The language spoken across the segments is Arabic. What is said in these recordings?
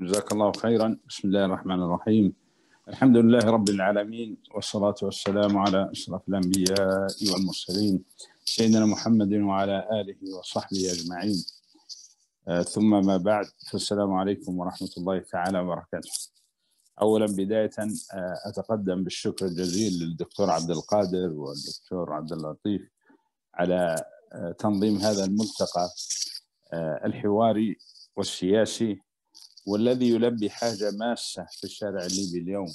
جزاك الله خيرا. بسم الله الرحمن الرحيم. الحمد لله رب العالمين والصلاة والسلام على أشرف الأنبياء والمرسلين سيدنا محمد وعلى آله وصحبه أجمعين. آه، ثم ما بعد فالسلام عليكم ورحمة الله تعالى وبركاته. أولا بداية آه، أتقدم بالشكر الجزيل للدكتور عبد القادر والدكتور عبد اللطيف على آه، تنظيم هذا الملتقى الحواري والسياسي. والذي يلبي حاجة ماسة في الشارع الليبي اليوم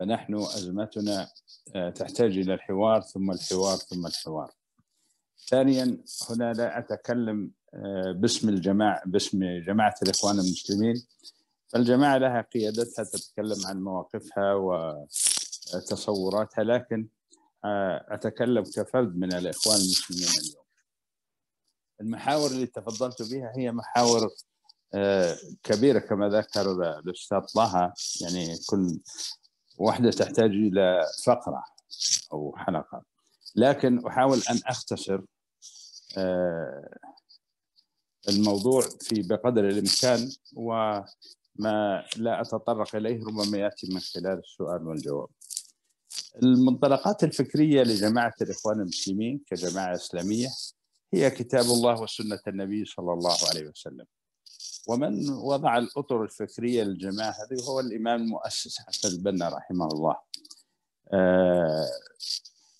فنحن أزمتنا آه، تحتاج إلى الحوار ثم الحوار ثم الحوار. ثانيا هنا لا أتكلم آه، باسم الجماعة باسم جماعة الإخوان المسلمين. فالجماعة لها قيادتها تتكلم عن مواقفها وتصوراتها لكن آه، أتكلم كفرد من الإخوان المسلمين اليوم. المحاور اللي تفضلت بها هي محاور كبيرة كما ذكر الأستاذ طه يعني كل واحدة تحتاج إلى فقرة أو حلقة. لكن أحاول أن أختصر آه، الموضوع في بقدر الإمكان وما لا أتطرق إليه ربما يأتي من خلال السؤال والجواب. المنطلقات الفكرية لجماعة الإخوان المسلمين كجماعة إسلامية هي كتاب الله وسنة النبي صلى الله عليه وسلم. ومن وضع الأطر الفكرية للجماعة هذه هو الإمام المؤسس حسن البنا رحمه الله. آه،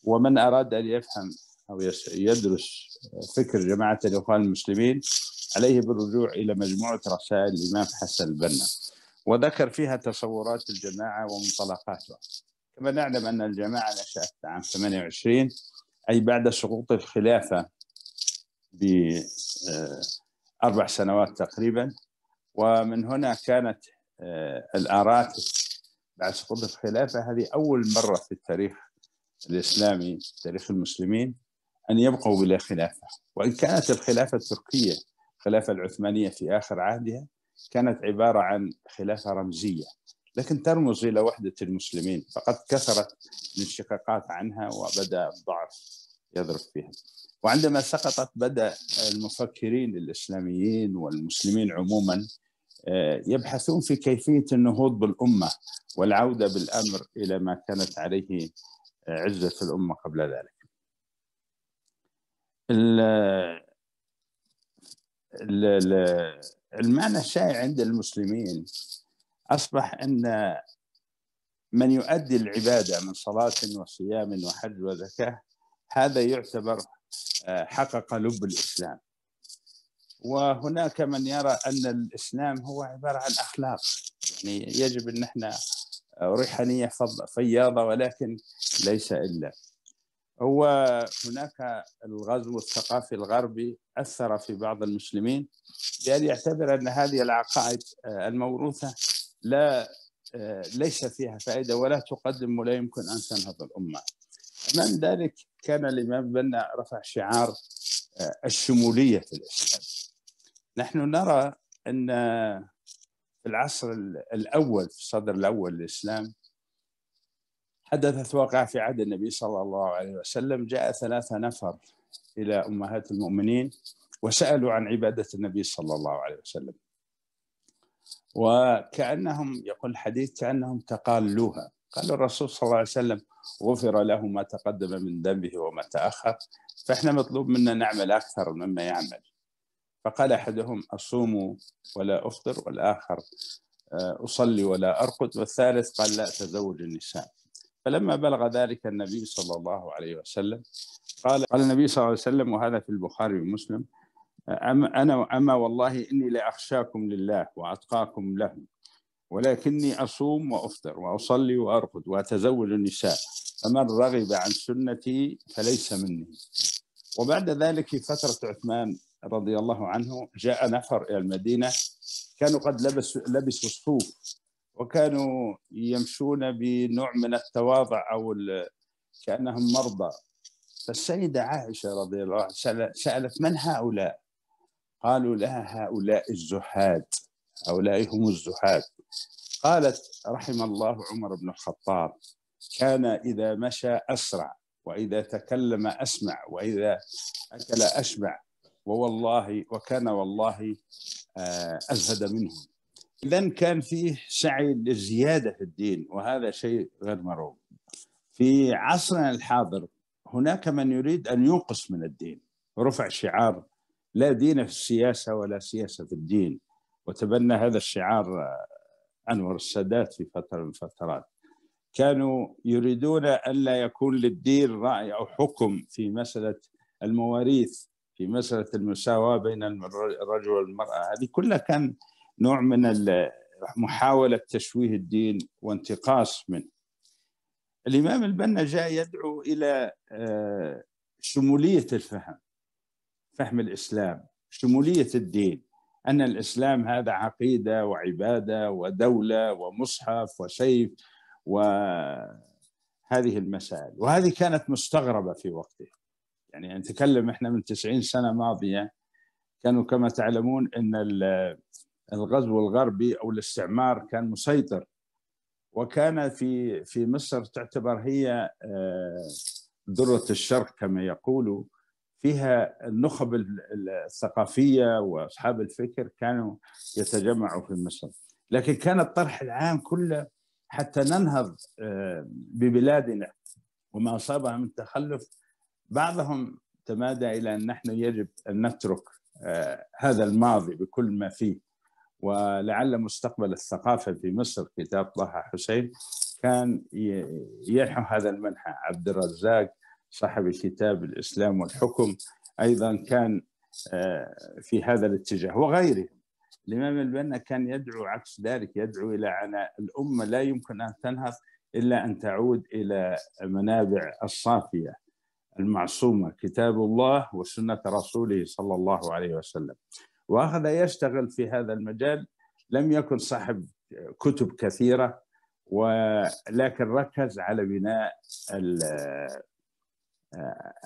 ومن أراد أن يفهم أو يدرس فكر جماعة الإخوان المسلمين عليه بالرجوع إلى مجموعة رسائل الإمام حسن البنا وذكر فيها تصورات الجماعة ومنطلقاتها. كما نعلم أن الجماعة نشأت عام 28 أي بعد سقوط الخلافة ب آه، أربع سنوات تقريبا. ومن هنا كانت آه، الآرات بعد سقوط الخلافة. هذه أول مرة في التاريخ الإسلامي تاريخ المسلمين أن يبقوا بلا خلافة. وإن كانت الخلافة التركية الخلافة العثمانية في آخر عهدها كانت عبارة عن خلافة رمزية لكن ترمز إلى وحدة المسلمين. فقد كثرت الانشقاقات عنها وبدأ الضعف يضرب فيها. وعندما سقطت بدأ المفكرين الإسلاميين والمسلمين عموما آه، يبحثون في كيفية النهوض بالأمة والعودة بالأمر إلى ما كانت عليه عزة الأمة قبل ذلك. المعنى الشائع عند المسلمين أصبح أن من يؤدي العبادة من صلاة وصيام وحج وزكاة هذا يعتبر حقق لب الإسلام. وهناك من يرى أن الإسلام هو عبارة عن أخلاق. يعني يجب أن إحنا روحانية فياضة ولكن ليس إلا. هو هناك الغزو الثقافي الغربي أثر في بعض المسلمين بان يعتبر أن هذه العقائد الموروثة لا ليس فيها فائدة ولا تقدم ولا يمكن أن تنهض الأمة. امام ذلك كان الإمام بنا رفع شعار آه، الشمولية في الإسلام. نحن نرى أن في العصر الأول في الصدر الأول للإسلام حدثت واقعة في عهد النبي صلى الله عليه وسلم. جاء ثلاثة نفر إلى أمهات المؤمنين وسألوا عن عبادة النبي صلى الله عليه وسلم. وكأنهم يقول الحديث كأنهم تقالوها. قال الرسول صلى الله عليه وسلم غفر له ما تقدم من ذنبه وما تأخر فإحنا مطلوب منا نعمل أكثر مما يعمل. فقال أحدهم أصوم ولا أفطر والآخر آه، أصلي ولا أرقد. والثالث قال لا أتزوج النساء. فلما بلغ ذلك النبي صلى الله عليه وسلم قال قال النبي صلى الله عليه وسلم وهذا في البخاري ومسلم أما أنا أما والله إني لأخشاكم لله وأتقاكم له. ولكني أصوم وأفطر وأصلي وأرقد وأتزوج النساء فمن رغب عن سنتي فليس مني. وبعد ذلك في فترة عثمان رضي الله عنه جاء نفر إلى المدينة كانوا قد لبسوا لبسوا الصوف وكانوا يمشون بنوع من التواضع أو كأنهم مرضى. فالسيدة عائشة رضي الله عنها سألت من هؤلاء؟ قالوا لها هؤلاء الزهاد هؤلاء هم الزهاد قالت رحم الله عمر بن الخطاب كان إذا مشى أسرع وإذا تكلم أسمع وإذا أكل أشبع ووالله وكان والله آه، أزهد منهم إذا كان فيه سعي للزيادة في الدين وهذا شيء غير مرغوب. في عصرنا الحاضر هناك من يريد أن ينقص من الدين رفع شعار لا دين في السياسة ولا سياسة في الدين. وتبنى هذا الشعار أنور السادات في فترة من الفترات كانوا يريدون ألا يكون للدين رأي أو حكم في مسألة المواريث في مسألة المساواة بين الرجل والمرأة. هذه كلها كان نوع من محاولة تشويه الدين وانتقاص منه. الإمام البنا جاء يدعو إلى آه، شمولية الفهم فهم الإسلام شمولية الدين. أن الإسلام هذا عقيدة وعبادة ودولة ومصحف وسيف وهذه المسائل. وهذه كانت مستغربة في وقته يعني نتكلم إحنا من 90 سنة ماضية كانوا كما تعلمون أن الغزو الغربي أو الاستعمار كان مسيطر. وكان في في مصر تعتبر هي آه، ذرة الشرق كما يقولوا. فيها النخب الثقافية وأصحاب الفكر كانوا يتجمعوا في مصر. لكن كان الطرح العام كله حتى ننهض آه، ببلادنا وما أصابها من تخلف بعضهم تمادى إلى أن نحن يجب أن نترك آه، هذا الماضي بكل ما فيه. ولعل مستقبل الثقافة في مصر كتاب طه حسين كان ينحو هذا المنحى عبد الرزاق صاحب الكتاب الإسلام والحكم أيضا كان آه، في هذا الاتجاه وغيره. الإمام البنا كان يدعو عكس ذلك يدعو إلى أن الأمة لا يمكن أن تنهض إلا أن تعود إلى منابع الصافية المعصومة كتاب الله وسنة رسوله صلى الله عليه وسلم. وأخذ يشتغل في هذا المجال لم يكن صاحب كتب كثيرة ولكن ركز على بناء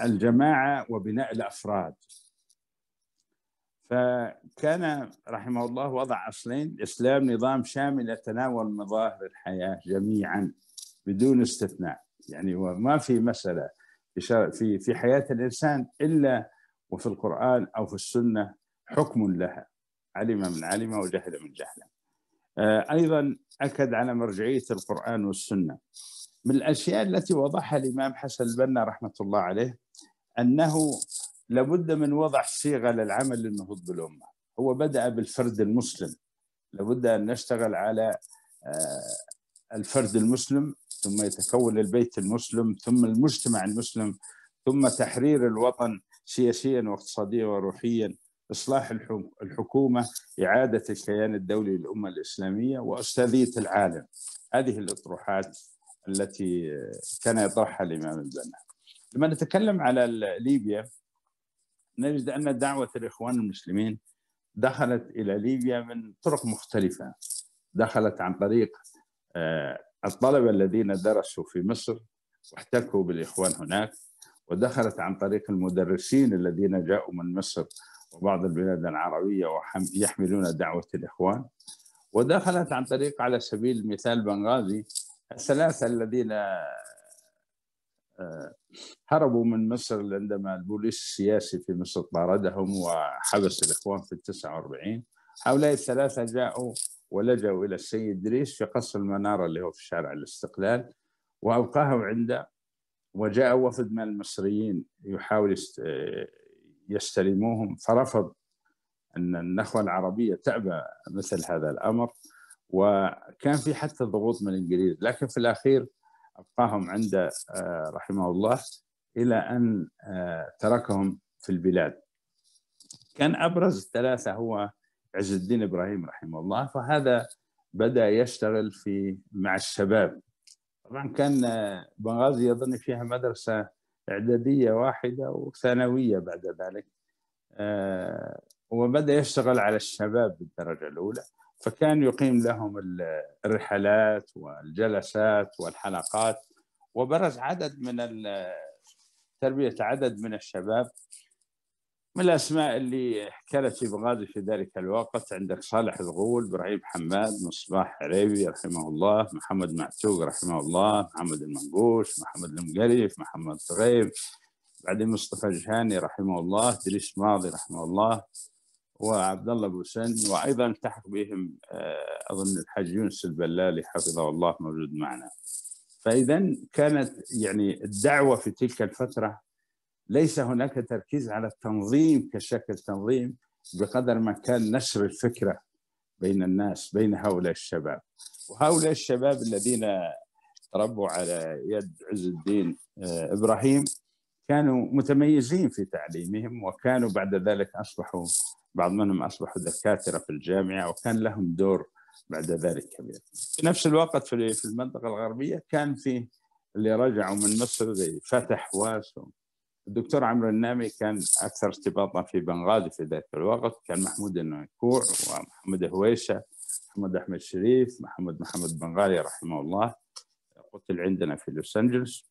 الجماعة وبناء الأفراد. فكان رحمه الله وضع أصلين الاسلام نظام شامل يتناول مظاهر الحياة جميعا بدون استثناء. يعني وما في مسألة في في حياة الإنسان إلا وفي القرآن أو في السنة حكم لها. علم من علم وجهل من جهل. آه، أيضا أكد على مرجعية القرآن والسنة. من الأشياء التي وضعها الإمام حسن البنا رحمة الله عليه أنه لابد من وضع صيغة للعمل للنهوض بالأمة. هو بدأ بالفرد المسلم. لابد أن نشتغل على آه، الفرد المسلم ثم يتكون البيت المسلم ثم المجتمع المسلم ثم تحرير الوطن سياسيا واقتصاديا وروحيا إصلاح الحكومة إعادة الكيان الدولي للأمة الإسلامية وأستاذية العالم. هذه الأطروحات التي كان يطرحها الإمام البنا. لما نتكلم على ليبيا نجد أن دعوة الإخوان المسلمين دخلت إلى ليبيا من طرق مختلفة. دخلت عن طريق آه، الطلبة الذين درسوا في مصر واحتكوا بالإخوان هناك ودخلت عن طريق المدرسين الذين جاءوا من مصر وبعض البلاد العربية يحملون دعوة الإخوان ودخلت عن طريق على سبيل المثال بنغازي الثلاثة الذين آه، هربوا من مصر عندما البوليس السياسي في مصر طاردهم وحبس الإخوان في التسعة وأربعين. هؤلاء الثلاثة جاءوا ولجأوا إلى السيد دريس في قصر المنارة اللي هو في شارع الاستقلال وأبقاهم عنده وجاء وفد من المصريين يحاول يستلموهم. فرفض أن النخوة العربية تأبى مثل هذا الأمر. وكان في حتى ضغوط من الإنجليز لكن في الأخير أبقاهم عند آه، رحمه الله إلى أن آه، تركهم في البلاد. كان أبرز الثلاثة هو عز الدين إبراهيم رحمه الله فهذا بدأ يشتغل في مع الشباب. طبعا كان آه، بنغازي يظن فيها مدرسة إعدادية واحدة وثانوية بعد ذلك وبدأ يشتغل على الشباب بالدرجة الأولى. فكان يقيم لهم الرحلات والجلسات والحلقات وبرز عدد من تربية عدد من الشباب من الأسماء اللي كانت في بغداد في ذلك الوقت. عندك صالح الغول إبراهيم حماد مصباح عريبي رحمه الله محمد معتوق رحمه الله محمد المنقوش محمد المقريف محمد طغيب بعدين مصطفى جهاني رحمه الله دريس ماضي رحمه الله. وعبد الله بوسن وأيضا التحق بهم أظن الحاج يونس البلالي حفظه الله موجود معنا. فاذا كانت يعني الدعوة في تلك الفترة ليس هناك تركيز على التنظيم كشكل تنظيم بقدر ما كان نشر الفكرة بين الناس بين هؤلاء الشباب وهؤلاء الشباب الذين تربوا على يد عز الدين آه، إبراهيم كانوا متميزين في تعليمهم وكانوا بعد ذلك أصبحوا بعض منهم أصبحوا دكاترة في الجامعة وكان لهم دور بعد ذلك كبير. في نفس الوقت في المنطقة الغربية كان في اللي رجعوا من مصر زي فتح حواس الدكتور عمرو النامي كان أكثر ارتباطا في بنغازي في ذاك الوقت كان محمود النكوع ومحمد هويشة محمد أحمد شريف محمد محمد بنغالي رحمه الله قتل عندنا في لوس أنجلوس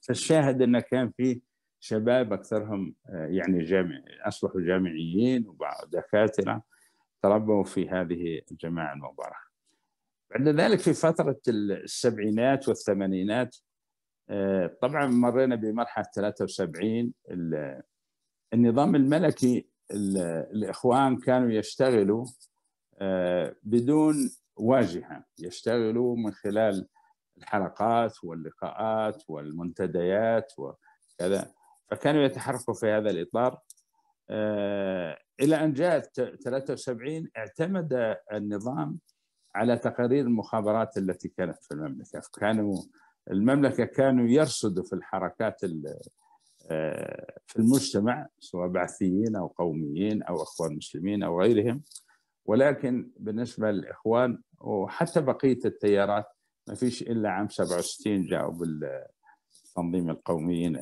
فالشاهد إنه كان في شباب أكثرهم آه، يعني جامع أصبحوا جامعيين وبعض دكاتره تربوا في هذه الجماعة المباركة. بعد ذلك في فترة السبعينات والثمانينات آه، طبعا مرينا بمرحلة 73 النظام الملكي الإخوان كانوا يشتغلوا آه، بدون واجهة يشتغلوا من خلال الحلقات واللقاءات والمنتديات وكذا فكانوا يتحركوا في هذا الإطار. آه، إلى أن جاءت 73 اعتمد النظام على تقارير المخابرات التي كانت في المملكة. كانوا المملكة كانوا يرصدوا في الحركات آه، في المجتمع سواء بعثيين أو قوميين أو إخوان مسلمين أو غيرهم. ولكن بالنسبة للإخوان وحتى بقية التيارات ما فيش إلا عام 67 جاءوا بالتنظيم القوميين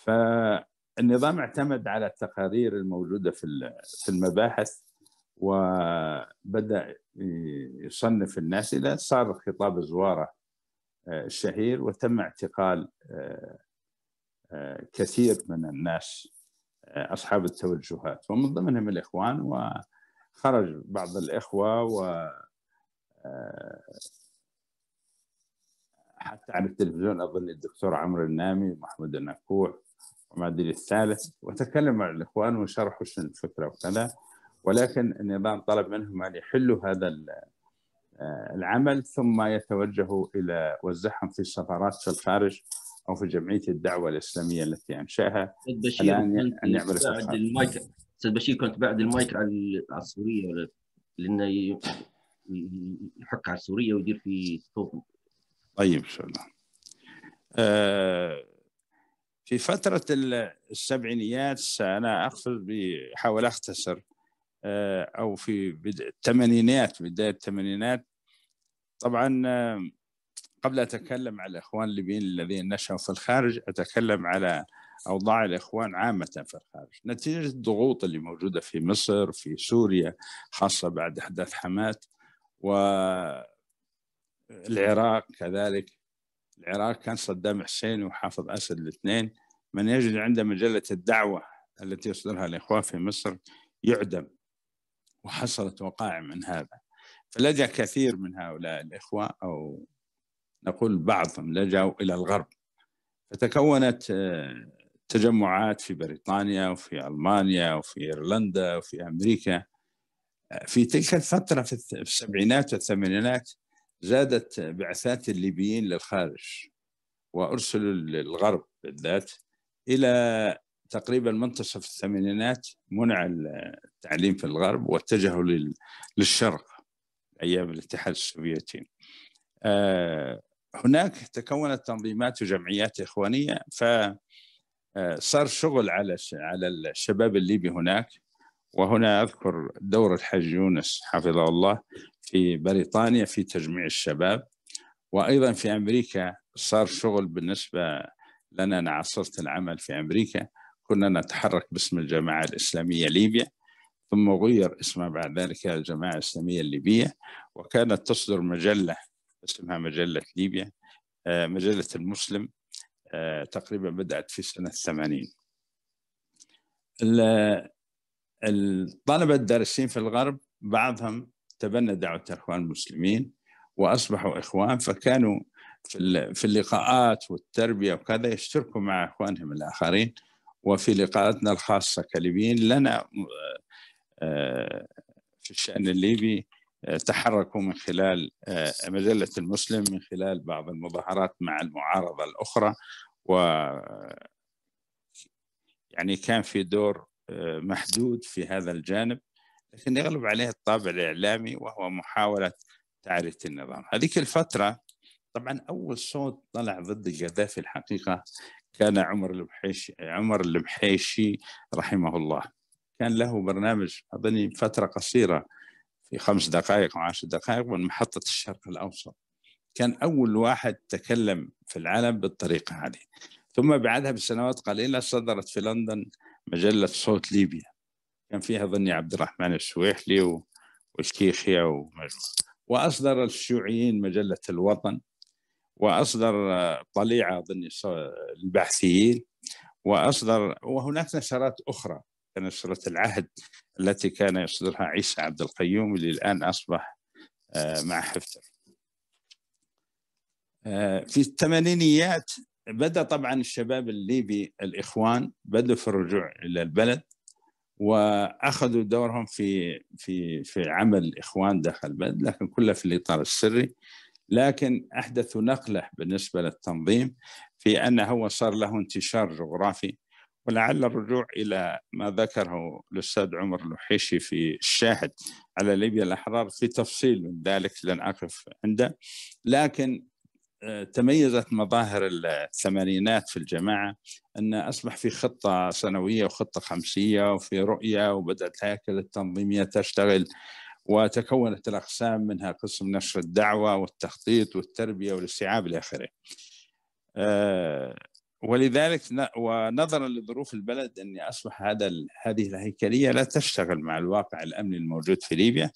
فالنظام اعتمد على التقارير الموجودة في في المباحث وبدأ يصنف الناس إلى صار خطاب زواره آه، الشهير وتم اعتقال آه، آه، كثير من الناس أصحاب التوجهات. ومن ضمنهم الإخوان وخرج بعض الإخوة و حتى على التلفزيون أظن الدكتور عمرو النامي ومحمود النكوع ومعدل الثالث وتكلم عن الإخوان وشرحوا شنو الفكرة وكذا. ولكن النظام طلب منهم أن يحلوا هذا العمل ثم يتوجهوا إلى وزعهم في السفارات في الخارج أو في جمعية الدعوة الإسلامية التي أنشأها. الآن أن يعمل بعد المايك أستاذ بشير كنت بعد المايك على السورية لأنه يحك على السورية ويدير في صوت طيب إن شاء الله. آه في فترة السبعينيات أنا أقصد بحاول أختصر آه أو في الثمانينات بداية الثمانينات طبعا آه، قبل أتكلم على الإخوان الليبيين الذين نشأوا في الخارج أتكلم على أوضاع الإخوان عامة في الخارج. نتيجة الضغوط اللي موجودة في مصر في سوريا خاصة بعد أحداث حماة والعراق كذلك. العراق كان صدام حسين وحافظ أسد الاثنين. من يجد عند مجلة الدعوة التي يصدرها الإخوان في مصر يعدم وحصلت وقائع من هذا. فلجأ كثير من هؤلاء الإخوة أو نقول بعضهم لجأوا إلى الغرب. فتكونت آه، تجمعات في بريطانيا وفي ألمانيا وفي إيرلندا وفي أمريكا. آه، في تلك الفترة في السبعينات والثمانينات زادت بعثات الليبيين للخارج وأرسلوا للغرب بالذات إلى تقريبا منتصف الثمانينات منع التعليم في الغرب واتجهوا للشرق أيام الاتحاد السوفيتي. آه، هناك تكونت تنظيمات وجمعيات إخوانية فصار آه، شغل على على الشباب الليبي هناك وهنا أذكر دور الحاج يونس حفظه الله في بريطانيا في تجميع الشباب. وأيضا في أمريكا صار شغل بالنسبة لنا أنا عاصرت العمل في أمريكا كنا نتحرك باسم الجماعة الإسلامية ليبيا ثم غير اسمها بعد ذلك الجماعة الإسلامية الليبية وكانت تصدر مجلة اسمها مجلة ليبيا آه، مجلة المسلم آه، تقريبا بدأت في سنة 80 الطلبة الدارسين في الغرب بعضهم تبنى دعوة الإخوان المسلمين وأصبحوا إخوان فكانوا في اللقاءات والتربية وكذا يشتركوا مع إخوانهم الآخرين. وفي لقاءاتنا الخاصة كليبيين لنا في الشأن الليبي تحركوا من خلال مجلة المسلم من خلال بعض المظاهرات مع المعارضة الأخرى. و يعني كان في دور محدود في هذا الجانب. لكن يغلب عليه الطابع الإعلامي وهو محاولة تعرية النظام. هذيك الفترة طبعا أول صوت طلع ضد القذافي الحقيقة كان عمر المحيشي عمر المحيشي رحمه الله. كان له برنامج أظني فترة قصيرة في خمس دقائق أو عشر دقائق من محطة الشرق الأوسط. كان أول واحد تكلم في العالم بالطريقة هذه. ثم بعدها بسنوات قليلة صدرت في لندن مجلة صوت ليبيا. كان فيها ظني عبد الرحمن السويحلي وشكيخيا ومجموعة وأصدر الشيوعيين مجلة الوطن وأصدر طليعة أظن البحثيين وأصدر وهناك نشرات أخرى كنشرة العهد التي كان يصدرها عيسى عبد القيوم اللي الآن أصبح مع حفتر في الثمانينيات بدأ طبعا الشباب الليبي الإخوان بدأوا في الرجوع إلى البلد. وأخذوا دورهم في في في عمل الاخوان داخل البلد لكن كله في الإطار السري. لكن احدثوا نقلة بالنسبة للتنظيم في أنه هو صار له انتشار جغرافي ولعل الرجوع إلى ما ذكره الأستاذ عمر الوحيشي في الشاهد على ليبيا الأحرار في تفصيل من ذلك لن أقف عنده. لكن تميزت مظاهر الثمانينات في الجماعة أن أصبح في خطة سنوية وخطة خمسية وفي رؤية وبدأت الهيكل التنظيمية تشتغل وتكونت الأقسام منها قسم نشر الدعوة والتخطيط والتربية والاستيعاب إلى آخره. ولذلك ونظرا لظروف البلد أن أصبح هذا هذه الهيكلية لا تشتغل مع الواقع الأمني الموجود في ليبيا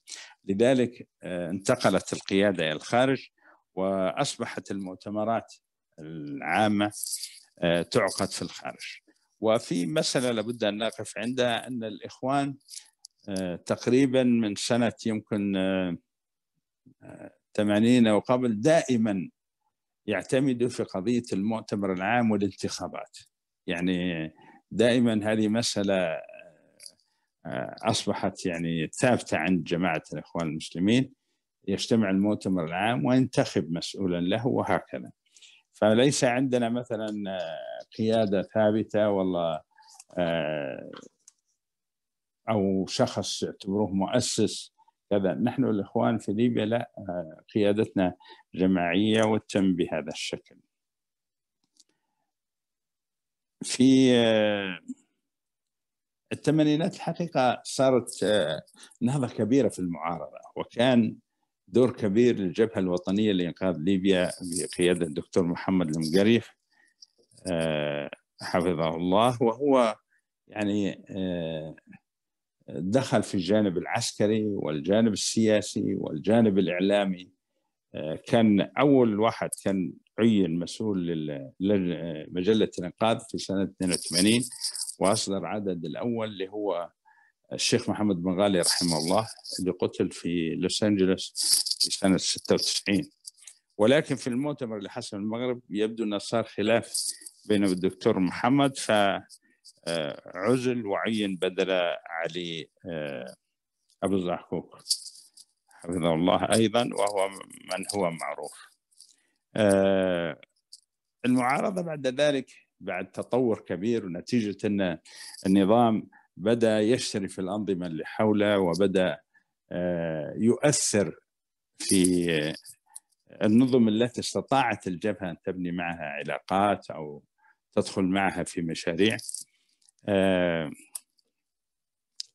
لذلك انتقلت القيادة إلى الخارج وأصبحت المؤتمرات العامة تعقد في الخارج. وفي مسألة لابد أن نقف عندها أن الإخوان تقريبا من سنة يمكن 80 أو قبل دائما يعتمدوا في قضية المؤتمر العام والانتخابات. يعني دائما هذه مسألة أصبحت يعني ثابتة عند جماعة الإخوان المسلمين. يجتمع المؤتمر العام وينتخب مسؤولا له وهكذا. فليس عندنا مثلا قيادة ثابتة والله أو شخص يعتبروه مؤسس كذا. نحن الإخوان في ليبيا لا قيادتنا جماعية وتم بهذا الشكل. في الثمانينات الحقيقة صارت نهضة كبيرة في المعارضة وكان دور كبير للجبهة الوطنية لإنقاذ ليبيا بقيادة الدكتور محمد المقريف حفظه الله. وهو يعني دخل في الجانب العسكري والجانب السياسي والجانب الإعلامي. كان أول واحد كان عين مسؤول لمجلة الإنقاذ في سنة 82 وأصدر عدد الأول اللي هو الشيخ محمد بن غالي رحمه الله اللي قتل في لوس أنجلوس في سنة 96 ولكن في المؤتمر اللي حصل المغرب يبدو أنه صار خلاف بين الدكتور محمد فعزل وعين بدل علي أبو الزعكوك حفظه الله أيضا وهو من هو معروف. المعارضة بعد ذلك بعد تطور كبير ونتيجة أن النظام بدأ يشتري في الأنظمة اللي حوله وبدأ يؤثر في النظم التي استطاعت الجبهة أن تبني معها علاقات أو تدخل معها في مشاريع.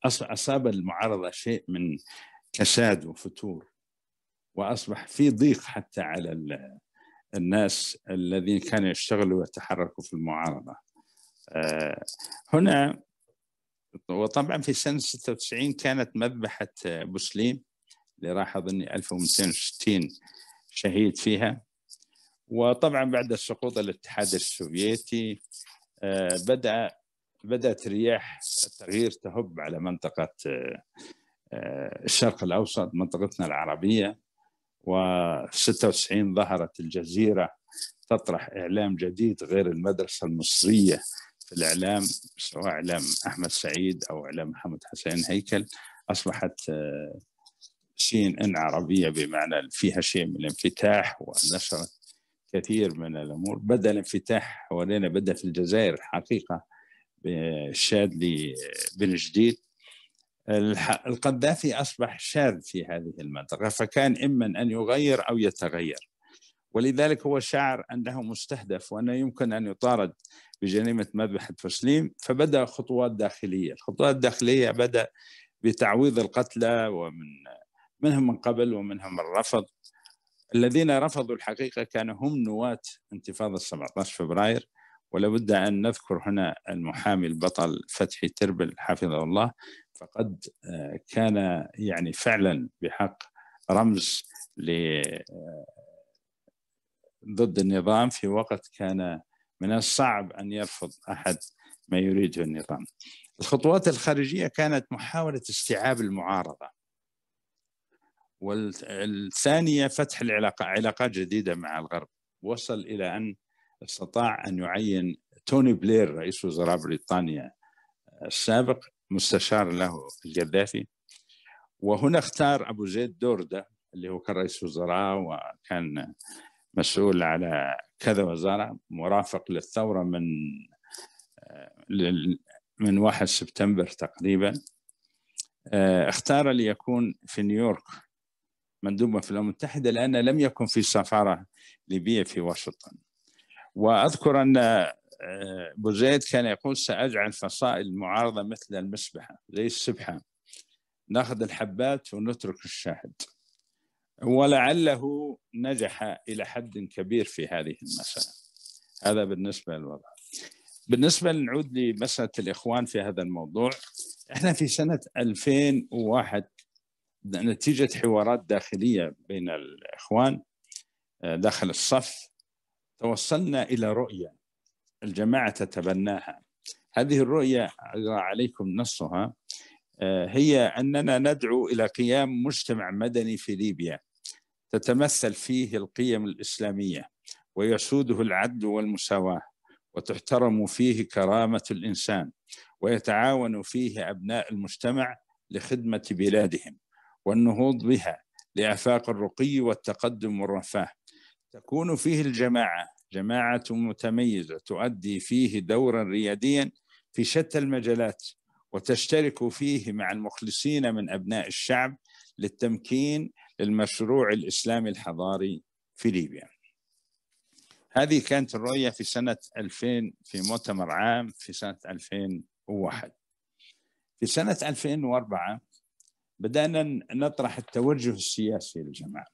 أصاب المعارضة شيء من كساد وفتور وأصبح في ضيق حتى على الناس الذين كانوا يشتغلوا ويتحركوا في المعارضة. هنا وطبعا في سنة 96 كانت مذبحة بوسليم اللي راح أظني 1260 شهيد فيها. وطبعا بعد سقوط الاتحاد السوفيتي بدأ بدأت رياح التغيير تهب على منطقة الشرق الأوسط منطقتنا العربية. و 96 ظهرت الجزيرة تطرح إعلام جديد غير المدرسة المصرية. في الإعلام سواء إعلام أحمد سعيد أو إعلام محمد حسين هيكل أصبحت سين إن عربية بمعنى فيها شيء من الانفتاح ونشرت كثير من الأمور. بدأ الانفتاح حوالينا بدأ في الجزائر حقيقة بالشاذلي بن جديد. القذافي أصبح شاذ في هذه المنطقة فكان إما أن يغير أو يتغير. ولذلك هو شعر أنه مستهدف وأنه يمكن أن يطارد بجريمة مذبحة تسليم فبدأ خطوات داخلية. الخطوات الداخلية بدأ بتعويض القتلى ومن منهم من قبل ومنهم من رفض. الذين رفضوا الحقيقة كانوا هم نواة انتفاضة 17 فبراير. ولابد أن نذكر هنا المحامي البطل فتحي تربل حفظه الله. فقد كان يعني فعلا بحق رمز ل ضد النظام. في وقت كان من الصعب أن يرفض أحد ما يريده النظام. الخطوات الخارجية كانت محاولة استيعاب المعارضة. والثانية فتح العلاقة علاقات جديدة مع الغرب وصل إلى أن استطاع أن يعين توني بلير رئيس وزراء بريطانيا السابق مستشار له القذافي وهنا اختار أبو زيد دورده اللي هو كان رئيس وزراء وكان مسؤول على كذا وزارة مرافق للثورة من من 1 سبتمبر تقريبا. اختار ليكون في نيويورك مندوبا في الأمم المتحدة لأن لم يكن في سفارة ليبية في واشنطن. وأذكر أن بوزيد كان يقول سأجعل فصائل المعارضه مثل المسبحة زي السبحة نأخذ الحبات ونترك الشاهد. ولعله نجح إلى حد كبير في هذه المسألة. هذا بالنسبة للوضع. بالنسبة نعود لمسألة الإخوان في هذا الموضوع. إحنا في سنة 2001 نتيجة حوارات داخلية بين الإخوان داخل الصف توصلنا إلى رؤية الجماعة تتبناها. هذه الرؤية عليكم نصها هي أننا ندعو إلى قيام مجتمع مدني في ليبيا. تتمثل فيه القيم الإسلامية ويسوده العدل والمساواة وتحترم فيه كرامة الإنسان ويتعاون فيه أبناء المجتمع لخدمة بلادهم والنهوض بها لافاق الرقي والتقدم والرفاه. تكون فيه الجماعة جماعة متميزة تؤدي فيه دورا رياديا في شتى المجالات وتشترك فيه مع المخلصين من أبناء الشعب للتمكين للمشروع الإسلامي الحضاري في ليبيا. هذه كانت الرؤية في سنة 2000 في مؤتمر عام في سنة 2001. في سنة 2004 بدأنا نطرح التوجه السياسي للجماعة.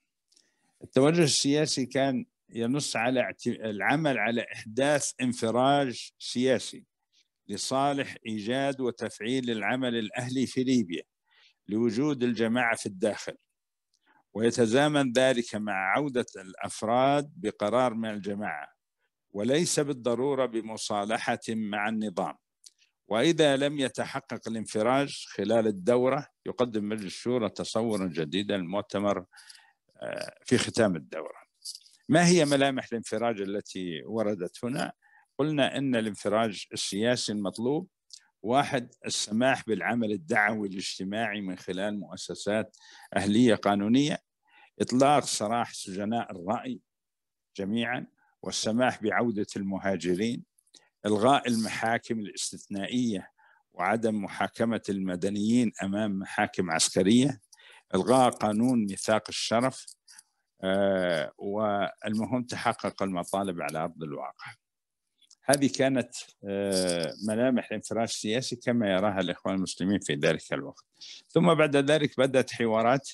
التوجه السياسي كان ينص على العمل على إحداث انفراج سياسي لصالح إيجاد وتفعيل العمل الأهلي في ليبيا لوجود الجماعة في الداخل ويتزامن ذلك مع عودة الأفراد بقرار من الجماعة وليس بالضرورة بمصالحة مع النظام. وإذا لم يتحقق الانفراج خلال الدورة يقدم مجلس الشورى تصورا جديدا للمؤتمر في ختام الدورة. ما هي ملامح الانفراج التي وردت هنا؟ قلنا إن الانفراج السياسي المطلوب واحد السماح بالعمل الدعوي الاجتماعي من خلال مؤسسات أهلية قانونية إطلاق سراح سجناء الرأي جميعا والسماح بعودة المهاجرين إلغاء المحاكم الاستثنائية وعدم محاكمة المدنيين أمام محاكم عسكرية إلغاء قانون ميثاق الشرف آه والمهم تحقق المطالب على أرض الواقع. هذه كانت ملامح الانفراج السياسي كما يراها الإخوان المسلمين في ذلك الوقت. ثم بعد ذلك بدأت حوارات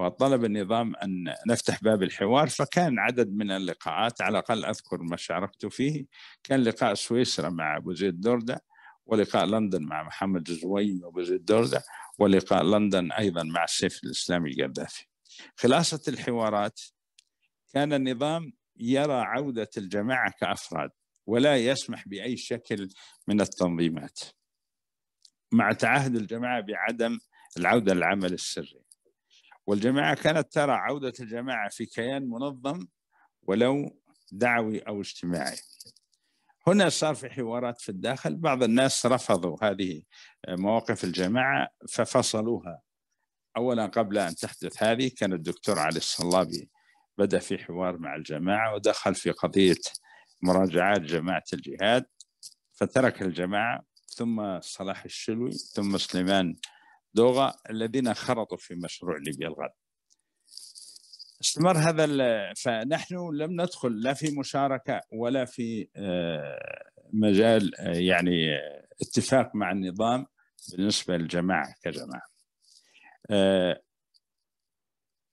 وطلب النظام أن نفتح باب الحوار فكان عدد من اللقاءات على الأقل أذكر ما شاركت فيه كان لقاء سويسرا مع أبو زيد دوردة ولقاء لندن مع محمد جزوي وأبو زيد دوردة ولقاء لندن أيضا مع السيف الإسلامي القذافي. خلاصة الحوارات كان النظام يرى عودة الجماعة كأفراد ولا يسمح بأي شكل من التنظيمات مع تعهد الجماعة بعدم العودة للعمل السري. والجماعة كانت ترى عودة الجماعة في كيان منظم ولو دعوي أو اجتماعي. هنا صار في حوارات في الداخل بعض الناس رفضوا هذه مواقف الجماعة ففصلوها. أولا قبل أن تحدث هذه كان الدكتور علي الصلابي بدأ في حوار مع الجماعة ودخل في قضية مراجعات جماعة الجهاد فترك الجماعة ثم صلاح الشلوي ثم سليمان دوغا الذين خرطوا في مشروع ليبيا الغد استمر هذا فنحن لم ندخل لا في مشاركة ولا في مجال يعني اتفاق مع النظام بالنسبة للجماعة كجماعة.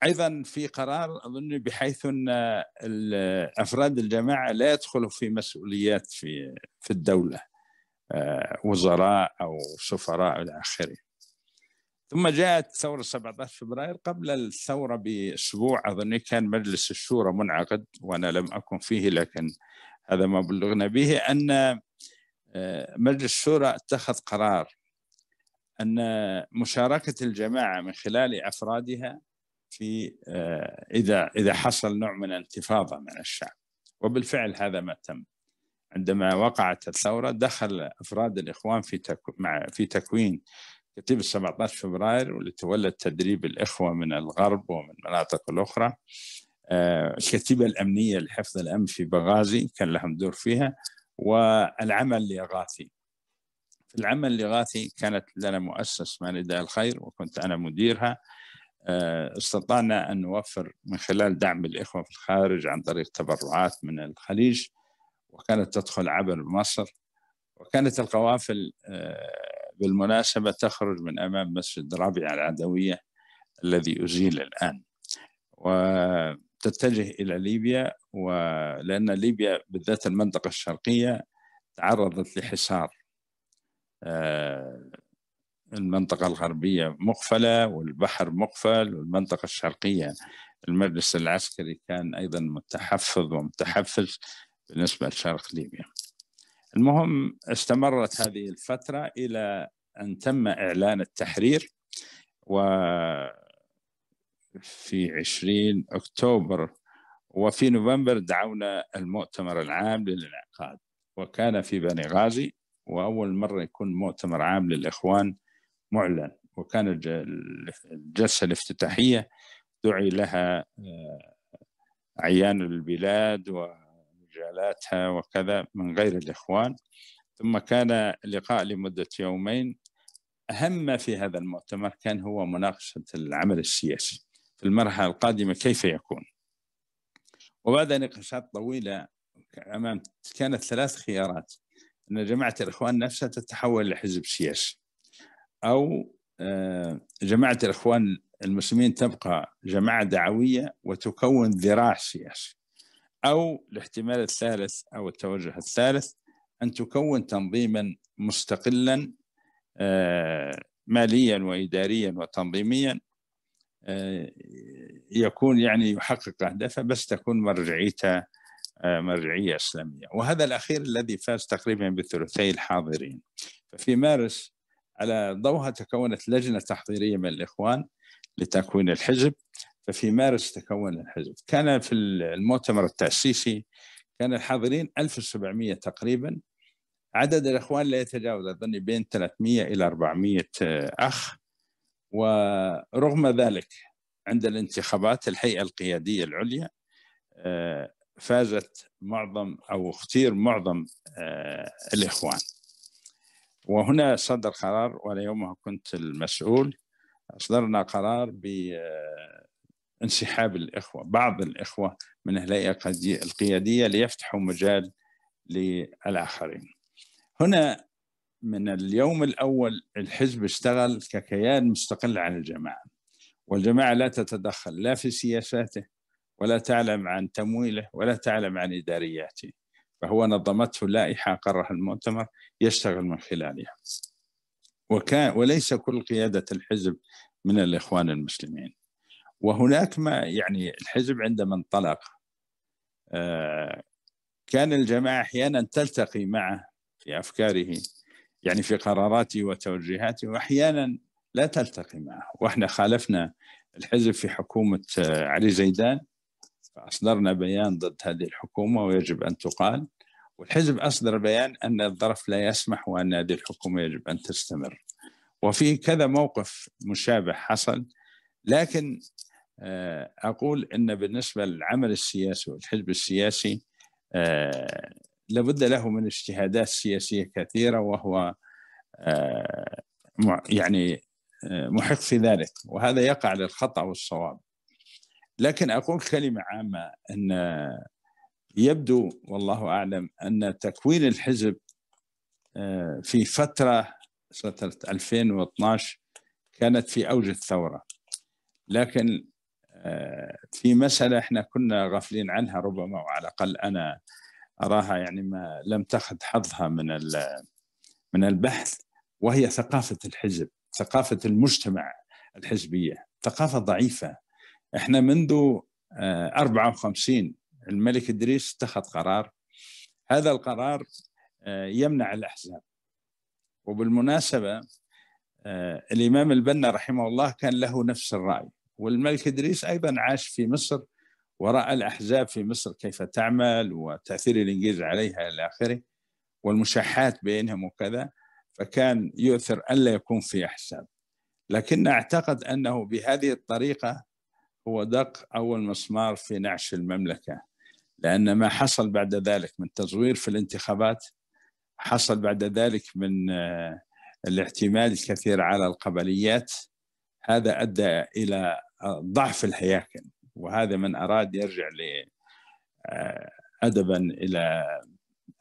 أيضا في قرار أظن بحيث أن أفراد الجماعة لا يدخلوا في مسؤوليات في في الدولة وزراء أو سفراء إلى آخره. ثم جاءت ثورة 17 فبراير قبل الثورة بأسبوع. اظن كان مجلس الشورى منعقد وأنا لم أكن فيه لكن هذا ما بلغنا به أن مجلس الشورى اتخذ قرار أن مشاركة الجماعة من خلال أفرادها في إذا إذا حصل نوع من انتفاضه من الشعب. وبالفعل هذا ما تم. عندما وقعت الثورة دخل أفراد الإخوان في مع في تكوين كتيبه 17 فبراير واللي تولد تدريب الإخوة من الغرب ومن المناطق الأخرى. الكتيبة الأمنية لحفظ الأمن في بغازي كان لهم دور فيها والعمل الاغاثي في العمل الاغاثي كانت لنا مؤسس ما نداء الخير وكنت أنا مديرها. استطعنا أن نوفر من خلال دعم الإخوة في الخارج عن طريق تبرعات من الخليج وكانت تدخل عبر مصر وكانت القوافل بالمناسبة تخرج من أمام مسجد رابعه العدوية الذي أزيل الآن. وتتجه إلى ليبيا ولأن ليبيا بالذات المنطقة الشرقية تعرضت لحصار. المنطقة الغربية مقفلة والبحر مقفل والمنطقة الشرقية المجلس العسكري كان أيضا متحفظ ومتحفز بالنسبة لشرق ليبيا. المهم استمرت هذه الفترة إلى أن تم إعلان التحرير و في 20 أكتوبر وفي نوفمبر دعونا المؤتمر العام للانعقاد. وكان في بني غازي وأول مرة يكون مؤتمر عام للإخوان معلن. وكان الجلسة الافتتاحية دعي لها أعيان البلاد ورجالاتها وكذا من غير الإخوان. ثم كان لقاء لمدة يومين أهم ما في هذا المؤتمر كان هو مناقشة العمل السياسي في المرحلة القادمة كيف يكون. وبعد نقاشات طويلة أمام كانت ثلاث خيارات. أن جماعة الإخوان نفسها تتحول لحزب سياسي. أو جماعة الإخوان المسلمين تبقى جماعة دعوية وتكون ذراع سياسي. أو الاحتمال الثالث أو التوجه الثالث أن تكون تنظيما مستقلا ماليا وإداريا وتنظيميا يكون يعني يحقق أهدافه بس تكون مرجعيته مرجعية إسلامية. وهذا الأخير الذي فاز تقريبا بثلثي الحاضرين. ففي مارس على ضوءها تكونت لجنة تحضيرية من الإخوان لتكوين الحزب. ففي مارس تكون الحزب. كان في المؤتمر التأسيسي كان الحاضرين 1700 تقريبا. عدد الإخوان لا يتجاوز أظن بين 300 إلى 400 أخ. ورغم ذلك عند الانتخابات الهيئة القيادية العليا فازت معظم أو اختير معظم الإخوان. وهنا صدر قرار وأنا يومها كنت المسؤول. أصدرنا قرار بانسحاب الإخوة بعض الإخوة من الهيئة القياديه ليفتحوا مجال للآخرين. هنا من اليوم الأول الحزب اشتغل ككيان مستقل عن الجماعة والجماعة لا تتدخل لا في سياساته ولا تعلم عن تمويله ولا تعلم عن إدارياته. فهو نظمته لائحة قررها المؤتمر يشتغل من خلالها وكان وليس كل قيادة الحزب من الإخوان المسلمين وهناك ما يعني الحزب عندما انطلق كان الجماعة أحيانا تلتقي معه في أفكاره يعني في قراراته وتوجيهاته وأحيانا لا تلتقي معه. وإحنا خالفنا الحزب في حكومة علي زيدان فأصدرنا بيان ضد هذه الحكومة ويجب أن تقال. والحزب أصدر بيان أن الظرف لا يسمح وأن هذه الحكومة يجب أن تستمر. وفي كذا موقف مشابه حصل لكن آه، أقول أن بالنسبة للعمل السياسي والحزب السياسي آه، لابد له من اجتهادات سياسية كثيرة وهو آه، يعني محق في ذلك وهذا يقع للخطأ والصواب. لكن أقول كلمة عامة أن يبدو والله أعلم أن تكوين الحزب في فترة فترة 2012 كانت في أوج الثورة. لكن في مسألة إحنا كنا غافلين عنها ربما وعلى الأقل أنا أراها يعني ما لم تأخذ حظها من من البحث وهي ثقافة الحزب ثقافة المجتمع الحزبية ثقافة ضعيفة. إحنا منذ 54 آه، الملك إدريس اتخذ قرار. هذا القرار آه، يمنع الأحزاب. وبالمناسبة الإمام البنا رحمه الله كان له نفس الرأي. والملك إدريس أيضا عاش في مصر ورأى الأحزاب في مصر كيف تعمل وتأثير الإنجليز عليها إلى آخره والمشاحات بينهم وكذا فكان يؤثر ألا يكون في أحزاب. لكن أعتقد أنه بهذه الطريقة هو دق أول مسمار في نعش المملكة لأن ما حصل بعد ذلك من تزوير في الانتخابات حصل بعد ذلك من آه، الاعتماد الكثير على القبليات. هذا أدى إلى ضعف الهياكل وهذا من أراد يرجع آه، أدبا إلى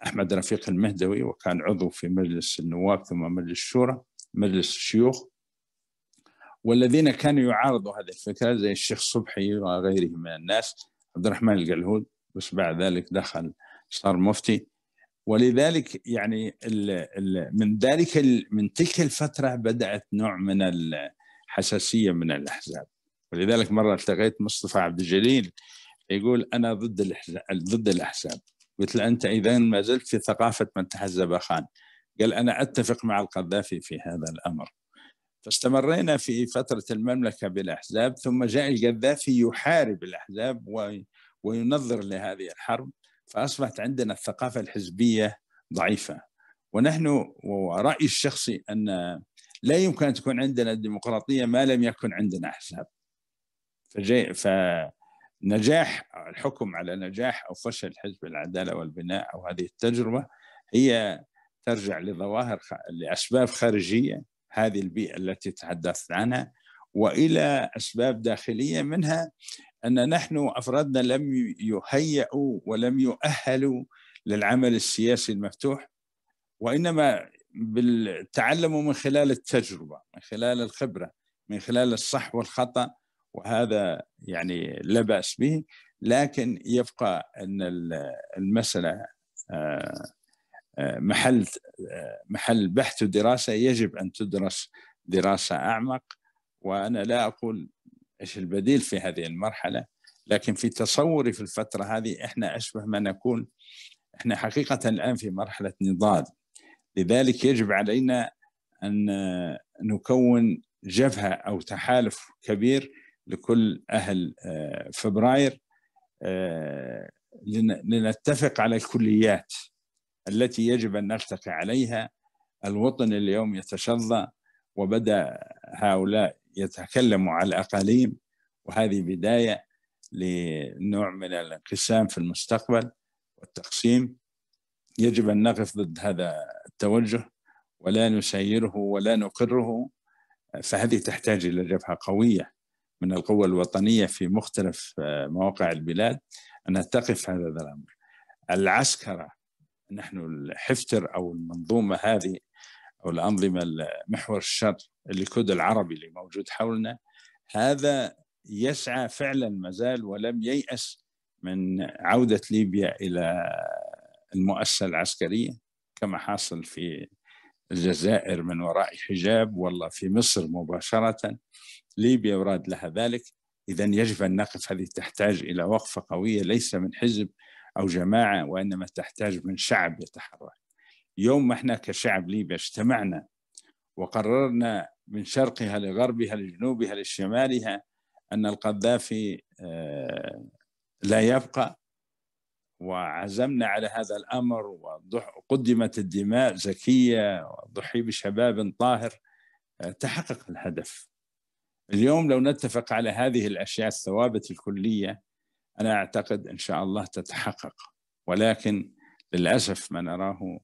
أحمد رفيق المهدوي وكان عضو في مجلس النواب ثم مجلس الشورى مجلس الشيوخ والذين كانوا يعارضوا هذه الفكرة زي الشيخ صبحي وغيره من الناس عبد الرحمن القلهود بس بعد ذلك دخل صار مفتي. ولذلك يعني ال ال من ذلك من تلك الفترة بدأت نوع من الحساسية من الأحزاب. ولذلك مرة التقيت مصطفى عبد الجليل يقول أنا ضد ضد الأحزاب. قلت له أنت إذا ما زلت في ثقافة من تحزب خان قال أنا أتفق مع القذافي في هذا الأمر. فاستمرينا في فترة المملكة بالأحزاب ثم جاء القذافي يحارب الأحزاب وينظر لهذه الحرب فأصبحت عندنا الثقافة الحزبية ضعيفة. ونحن ورأيي الشخصي أن لا يمكن أن تكون عندنا ديمقراطيه ما لم يكن عندنا أحزاب. فجاء فنجاح الحكم على نجاح أو فشل حزب العدالة والبناء أو هذه التجربة هي ترجع لظواهر لأسباب خارجية هذه البيئة التي تحدثت عنها وإلى أسباب داخلية منها أن نحن أفرادنا لم يهيئوا ولم يؤهلوا للعمل السياسي المفتوح وإنما بالتعلم من خلال التجربة من خلال الخبرة من خلال الصح والخطأ وهذا يعني لا بأس به لكن يبقى أن المسألة آه، آه، محل آه، محل بحث ودراسة يجب أن تدرس دراسة أعمق. وأنا لا أقول إيش البديل في هذه المرحلة لكن في تصوري في الفترة هذه إحنا أشبه ما نكون إحنا حقيقة الآن في مرحلة نضال. لذلك يجب علينا أن نكون جبهة أو تحالف كبير لكل أهل آه، فبراير آه، لنتفق على الكليات التي يجب أن نلتقي عليها. الوطن اليوم يتشظى وبدأ هؤلاء يتكلموا على الأقاليم وهذه بداية لنوع من الانقسام في المستقبل والتقسيم. يجب أن نقف ضد هذا التوجه ولا نسيره ولا نقره فهذه تحتاج إلى جبهة قوية. من القوى الوطنية في مختلف آه، مواقع البلاد أنها تقف هذا الأمر. العسكرة نحن الحفتر أو المنظومة هذه أو الأنظمة محور الشر الليكود العربي اللي موجود حولنا هذا يسعى فعلا مازال ولم ييأس من عودة ليبيا إلى المؤسسة العسكرية كما حاصل في الجزائر من وراء حجاب والله في مصر مباشرة. ليبيا يراد لها ذلك. إذا يجب أن نقف. هذه تحتاج إلى وقفة قوية ليس من حزب أو جماعة وإنما تحتاج من شعب يتحرك. يوم ما إحنا كشعب ليبيا اجتمعنا وقررنا من شرقها لغربها لجنوبها لشمالها أن القذافي آه، لا يبقى. وعزمنا على هذا الأمر وقدمت الدماء زكية وضحي بشباب طاهر تحقق الهدف. اليوم لو نتفق على هذه الأشياء الثوابت الكلية أنا أعتقد إن شاء الله تتحقق ولكن للأسف ما نراه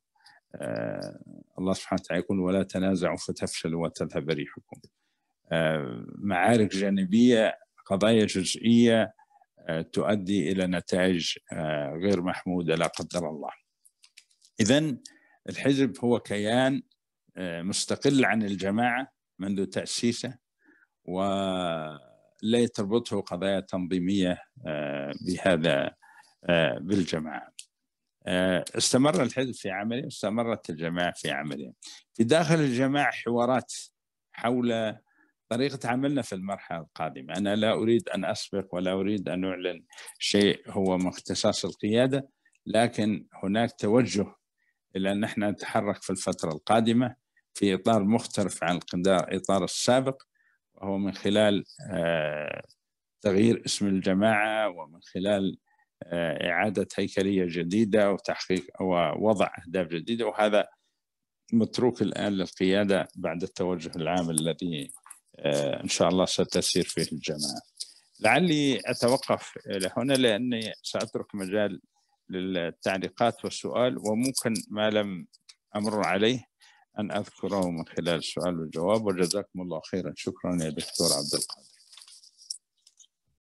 آه الله سبحانه وتعالى يقول ولا تنازعوا فتفشلوا وتذهب ريحكم. آه معارك جانبية قضايا جزئية آه تؤدي إلى نتائج آه، غير محموده لا قدر الله. اذا الحزب هو كيان آه، مستقل عن الجماعة منذ تأسيسه ولا تربطه قضايا تنظيمية بهذا بالجماعة. استمر الحزب في عمله واستمرت الجماعة في عملها. في داخل الجماعة حوارات حول طريقة عملنا في المرحلة القادمة. أنا لا أريد أن أسبق ولا أريد أن أعلن شيء هو من اختصاص القيادة لكن هناك توجه إلى أن نحن نتحرك في الفترة القادمة في إطار مختلف عن الإطار السابق وهو من خلال آه، تغيير اسم الجماعة ومن خلال آه، إعادة هيكلية جديدة وتحقيق ووضع أهداف جديدة وهذا متروك الآن للقيادة بعد التوجه العام الذي إن شاء الله ستسير فيه الجماعة. لعلي أتوقف هنا لأني سأترك مجال للتعليقات والسؤال وممكن ما لم أمر عليه أن أذكره من خلال السؤال والجواب وجزاكم الله خيرا. شكرا يا دكتور عبد القادر.